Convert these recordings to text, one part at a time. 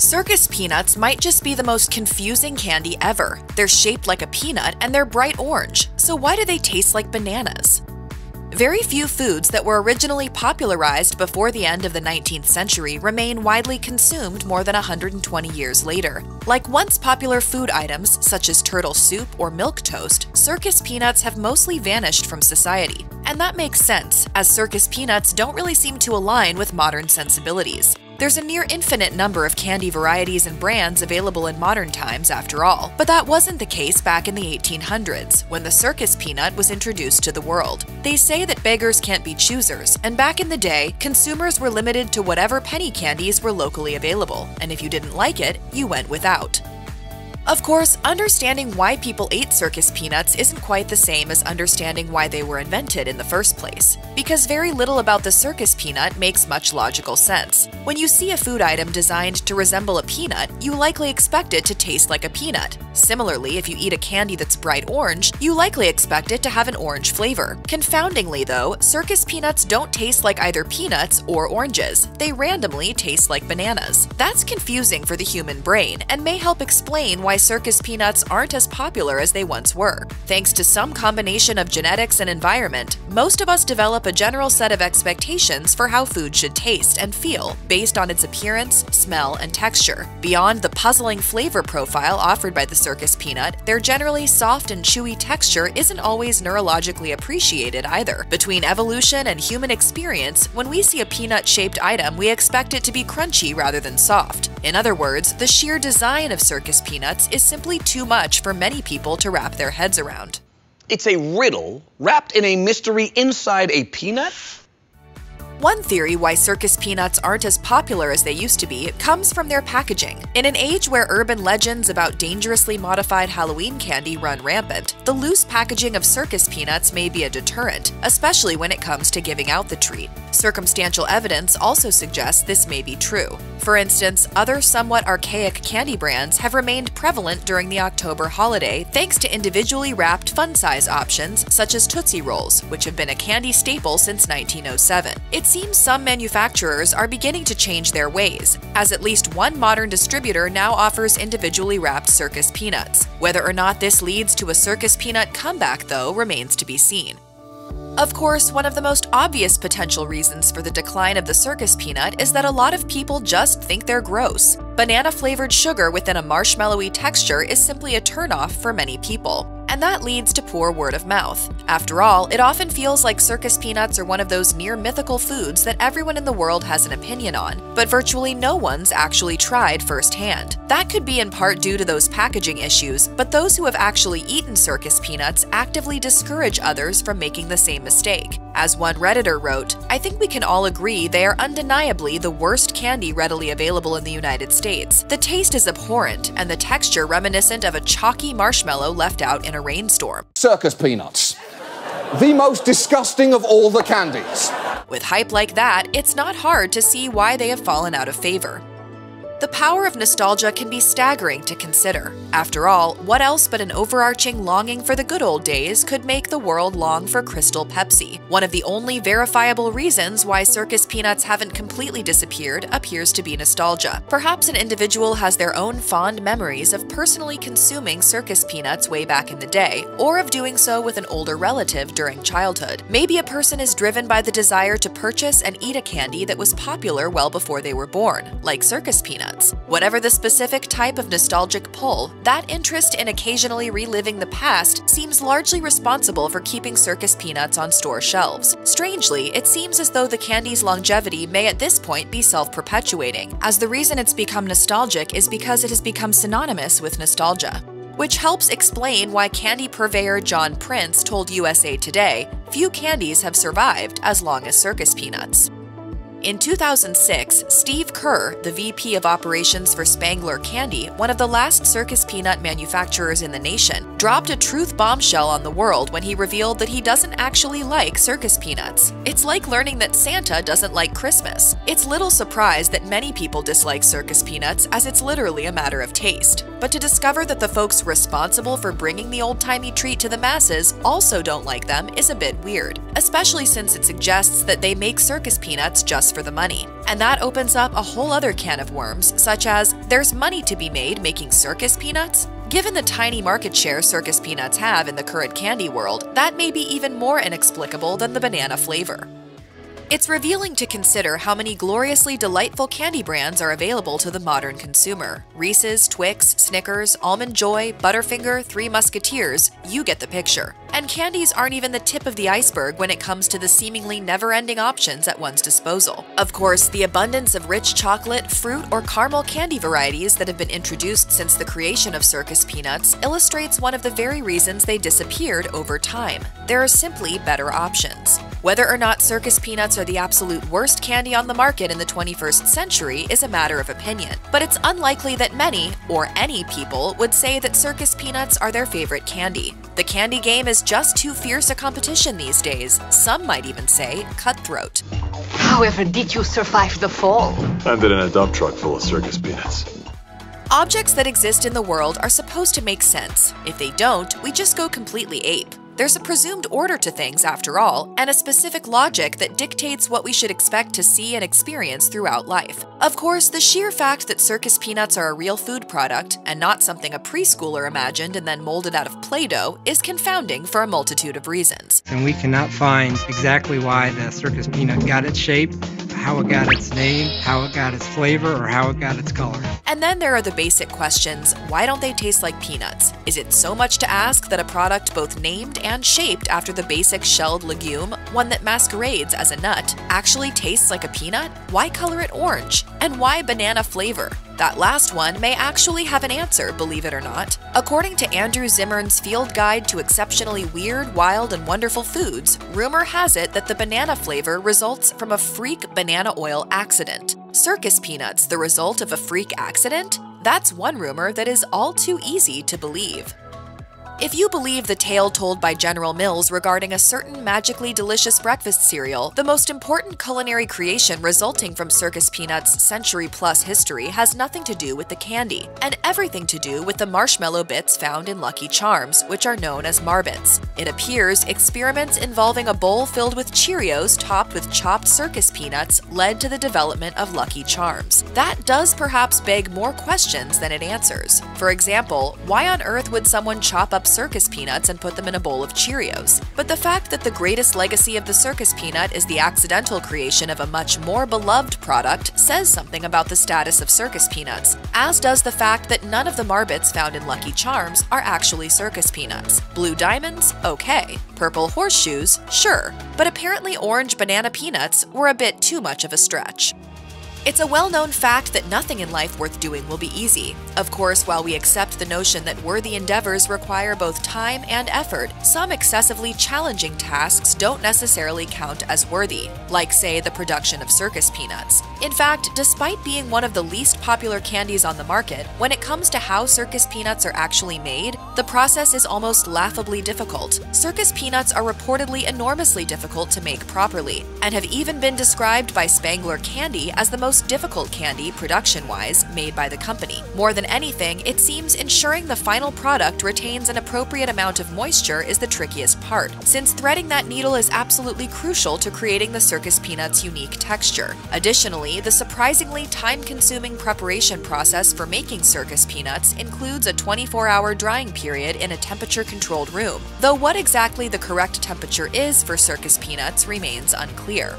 Circus peanuts might just be the most confusing candy ever. They're shaped like a peanut and they're bright orange, so why do they taste like bananas? Very few foods that were originally popularized before the end of the 19th century remain widely consumed more than 120 years later. Like once popular food items such as turtle soup or milk toast, circus peanuts have mostly vanished from society. And that makes sense, as circus peanuts don't really seem to align with modern sensibilities. There's a near infinite number of candy varieties and brands available in modern times, after all, but that wasn't the case back in the 1800s, when the circus peanut was introduced to the world. They say that beggars can't be choosers, and back in the day, consumers were limited to whatever penny candies were locally available, and if you didn't like it, you went without. Of course, understanding why people ate circus peanuts isn't quite the same as understanding why they were invented in the first place, because very little about the circus peanut makes much logical sense. When you see a food item designed to resemble a peanut, you likely expect it to taste like a peanut. Similarly, if you eat a candy that's bright orange, you likely expect it to have an orange flavor. Confoundingly, though, circus peanuts don't taste like either peanuts or oranges. They randomly taste like bananas. That's confusing for the human brain and may help explain why circus peanuts aren't as popular as they once were. Thanks to some combination of genetics and environment, most of us develop a general set of expectations for how food should taste and feel based on its appearance, smell, and texture. Beyond the puzzling flavor profile offered by the circus peanut, their generally soft and chewy texture isn't always neurologically appreciated either. Between evolution and human experience, when we see a peanut shaped item, we expect it to be crunchy rather than soft. In other words, the sheer design of circus peanuts is simply too much for many people to wrap their heads around. It's a riddle wrapped in a mystery inside a peanut? One theory why circus peanuts aren't as popular as they used to be comes from their packaging. In an age where urban legends about dangerously modified Halloween candy run rampant, the loose packaging of circus peanuts may be a deterrent, especially when it comes to giving out the treat. Circumstantial evidence also suggests this may be true. For instance, other somewhat archaic candy brands have remained prevalent during the October holiday thanks to individually wrapped fun size options such as Tootsie Rolls, which have been a candy staple since 1907. It seems some manufacturers are beginning to change their ways, as at least one modern distributor now offers individually wrapped circus peanuts. Whether or not this leads to a circus peanut comeback, though, remains to be seen. Of course, one of the most obvious potential reasons for the decline of the circus peanut is that a lot of people just think they're gross. Banana flavored sugar within a marshmallowy texture is simply a turnoff for many people and that leads to poor word of mouth. After all, it often feels like circus peanuts are one of those near mythical foods that everyone in the world has an opinion on, but virtually no one's actually tried firsthand. That could be in part due to those packaging issues, but those who have actually eaten circus peanuts actively discourage others from making the same mistake. As one Redditor wrote, I think we can all agree they are undeniably the worst candy readily available in the United States. The taste is abhorrent, and the texture reminiscent of a chalky marshmallow left out in a rainstorm. Circus peanuts. The most disgusting of all the candies. With hype like that, it's not hard to see why they have fallen out of favor. The power of nostalgia can be staggering to consider. After all, what else but an overarching longing for the good old days could make the world long for Crystal Pepsi? One of the only verifiable reasons why circus peanuts haven't completely disappeared appears to be nostalgia. Perhaps an individual has their own fond memories of personally consuming circus peanuts way back in the day, or of doing so with an older relative during childhood. Maybe a person is driven by the desire to purchase and eat a candy that was popular well before they were born, like circus peanuts peanuts. Whatever the specific type of nostalgic pull, that interest in occasionally reliving the past seems largely responsible for keeping circus peanuts on store shelves. Strangely, it seems as though the candy's longevity may at this point be self-perpetuating, as the reason it's become nostalgic is because it has become synonymous with nostalgia which helps explain why candy purveyor John Prince told USA Today few candies have survived as long as circus peanuts. In 2006, Steve Kerr, the VP of Operations for Spangler Candy, one of the last circus peanut manufacturers in the nation, dropped a truth bombshell on the world when he revealed that he doesn't actually like circus peanuts. It's like learning that Santa doesn't like Christmas. It's little surprise that many people dislike circus peanuts as it's literally a matter of taste. But to discover that the folks responsible for bringing the old-timey treat to the masses also don't like them is a bit weird, especially since it suggests that they make circus peanuts just for the money. And that opens up a whole other can of worms, such as there's money to be made making circus peanuts? Given the tiny market share circus peanuts have in the current candy world, that may be even more inexplicable than the banana flavor. It's revealing to consider how many gloriously delightful candy brands are available to the modern consumer. Reese's, Twix, Snickers, Almond Joy, Butterfinger, Three Musketeers, you get the picture. And candies aren't even the tip of the iceberg when it comes to the seemingly never ending options at one's disposal. Of course, the abundance of rich chocolate, fruit, or caramel candy varieties that have been introduced since the creation of circus peanuts illustrates one of the very reasons they disappeared over time. There are simply better options. Whether or not circus peanuts are the absolute worst candy on the market in the 21st century is a matter of opinion, but it's unlikely that many, or any people, would say that circus peanuts are their favorite candy. The candy game is just too fierce a competition these days, some might even say cutthroat. However, did you survive the fall? Landed in a dump truck full of circus peanuts. Objects that exist in the world are supposed to make sense. If they don't, we just go completely ape. There's a presumed order to things, after all, and a specific logic that dictates what we should expect to see and experience throughout life. Of course, the sheer fact that circus peanuts are a real food product, and not something a preschooler imagined and then molded out of Play Doh, is confounding for a multitude of reasons. And we cannot find exactly why the circus peanut got its shape, how it got its name, how it got its flavor, or how it got its color. And then there are the basic questions why don't they taste like peanuts? Is it so much to ask that a product both named and shaped after the basic shelled legume, one that masquerades as a nut, actually tastes like a peanut? Why color it orange? And why banana flavor? That last one may actually have an answer, believe it or not. According to Andrew Zimmern's Field Guide to Exceptionally Weird, Wild, and Wonderful Foods, rumor has it that the banana flavor results from a freak banana oil accident. Circus peanuts, the result of a freak accident? That's one rumor that is all too easy to believe. If you believe the tale told by General Mills regarding a certain magically delicious breakfast cereal, the most important culinary creation resulting from Circus Peanuts' century plus history has nothing to do with the candy, and everything to do with the marshmallow bits found in Lucky Charms, which are known as Marbits. It appears experiments involving a bowl filled with Cheerios topped with chopped circus peanuts led to the development of Lucky Charms. That does perhaps beg more questions than it answers. For example, why on earth would someone chop up circus peanuts and put them in a bowl of Cheerios. But the fact that the greatest legacy of the circus peanut is the accidental creation of a much more beloved product says something about the status of circus peanuts, as does the fact that none of the Marbits found in Lucky Charms are actually circus peanuts. Blue diamonds? Okay. Purple horseshoes? Sure. But apparently orange banana peanuts were a bit too much of a stretch. It's a well known fact that nothing in life worth doing will be easy. Of course, while we accept the notion that worthy endeavors require both time and effort, some excessively challenging tasks don't necessarily count as worthy, like, say, the production of circus peanuts. In fact, despite being one of the least popular candies on the market, when it comes to how circus peanuts are actually made, the process is almost laughably difficult. Circus peanuts are reportedly enormously difficult to make properly, and have even been described by Spangler Candy as the most most difficult candy, production wise, made by the company. More than anything, it seems ensuring the final product retains an appropriate amount of moisture is the trickiest part, since threading that needle is absolutely crucial to creating the circus peanut's unique texture. Additionally, the surprisingly time consuming preparation process for making circus peanuts includes a 24 hour drying period in a temperature controlled room, though what exactly the correct temperature is for circus peanuts remains unclear.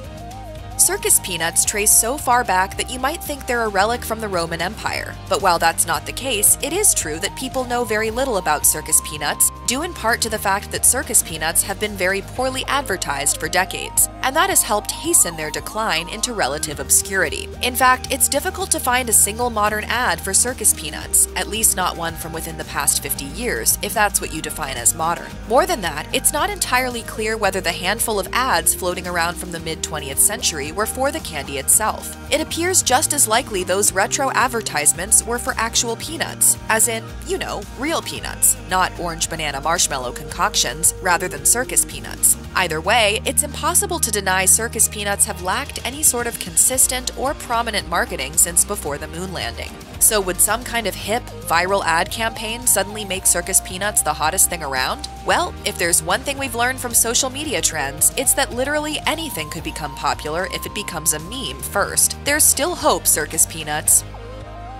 Circus peanuts trace so far back that you might think they're a relic from the Roman Empire. But while that's not the case, it is true that people know very little about circus peanuts, due in part to the fact that circus peanuts have been very poorly advertised for decades, and that has helped hasten their decline into relative obscurity. In fact, it's difficult to find a single modern ad for circus peanuts, at least not one from within the past 50 years, if that's what you define as modern. More than that, it's not entirely clear whether the handful of ads floating around from the mid 20th century were for the candy itself. It appears just as likely those retro advertisements were for actual peanuts, as in, you know, real peanuts, not orange banana marshmallow concoctions, rather than circus peanuts. Either way, it's impossible to deny circus peanuts have lacked any sort of consistent or prominent marketing since before the moon landing. So, would some kind of hip, viral ad campaign suddenly make circus peanuts the hottest thing around? Well, if there's one thing we've learned from social media trends, it's that literally anything could become popular if it becomes a meme first. There's still hope, circus peanuts.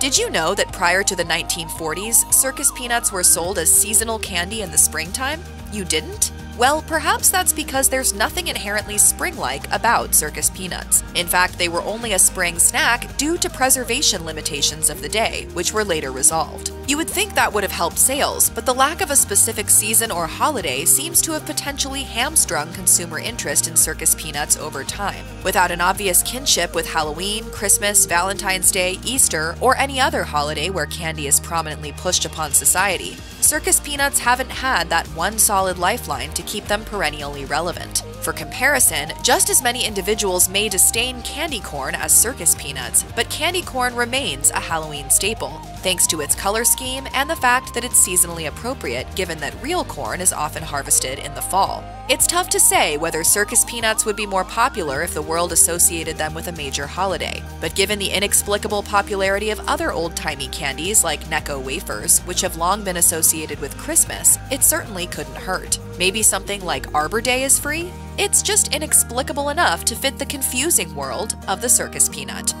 Did you know that prior to the 1940s, circus peanuts were sold as seasonal candy in the springtime? You didn't? Well, perhaps that's because there's nothing inherently spring like about circus peanuts. In fact, they were only a spring snack due to preservation limitations of the day, which were later resolved. You would think that would have helped sales, but the lack of a specific season or holiday seems to have potentially hamstrung consumer interest in circus peanuts over time. Without an obvious kinship with Halloween, Christmas, Valentine's Day, Easter, or any other holiday where candy is prominently pushed upon society, circus peanuts haven't had that one solid lifeline to keep them perennially relevant. For comparison, just as many individuals may disdain candy corn as circus peanuts, but candy corn remains a Halloween staple, thanks to its color scheme and the fact that it's seasonally appropriate given that real corn is often harvested in the fall. It's tough to say whether circus peanuts would be more popular if the world associated them with a major holiday, but given the inexplicable popularity of other old-timey candies like Necco wafers, which have long been associated with Christmas, it certainly couldn't hurt. Maybe something like Arbor Day is free? It's just inexplicable enough to fit the confusing world of the circus peanut.